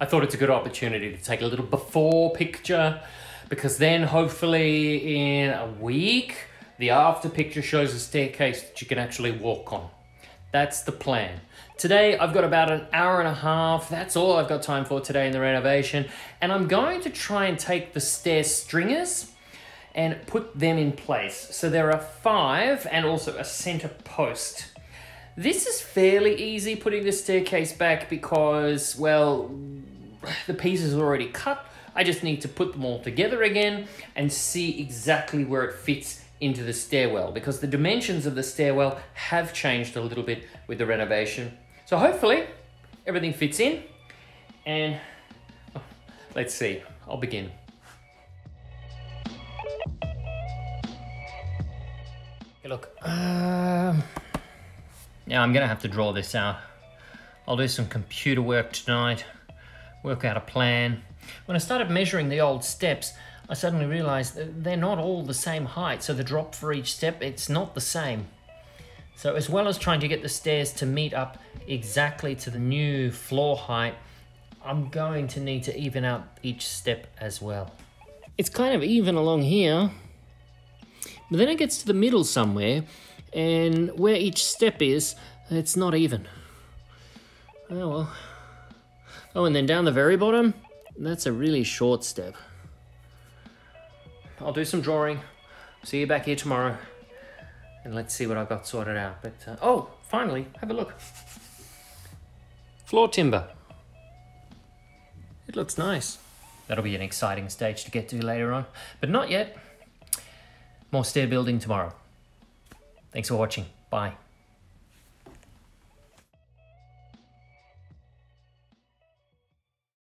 I thought it's a good opportunity to take a little before picture because then hopefully in a week, the after picture shows a staircase that you can actually walk on. That's the plan. Today, I've got about an hour and a half. That's all I've got time for today in the renovation. And I'm going to try and take the stair stringers and put them in place. So there are five and also a center post. This is fairly easy putting the staircase back because, well, the pieces are already cut. I just need to put them all together again and see exactly where it fits into the stairwell because the dimensions of the stairwell have changed a little bit with the renovation. So hopefully everything fits in and oh, let's see, I'll begin. Okay, look, um, now I'm gonna have to draw this out. I'll do some computer work tonight, work out a plan. When I started measuring the old steps, I suddenly realized that they're not all the same height, so the drop for each step, it's not the same. So as well as trying to get the stairs to meet up exactly to the new floor height, I'm going to need to even out each step as well. It's kind of even along here, but then it gets to the middle somewhere, and where each step is, it's not even. Oh well. Oh, and then down the very bottom, that's a really short step. I'll do some drawing. See you back here tomorrow. And let's see what I've got sorted out. But, uh, oh, finally, have a look. Floor timber. It looks nice. That'll be an exciting stage to get to later on. But not yet. More stair building tomorrow. Thanks for watching. Bye.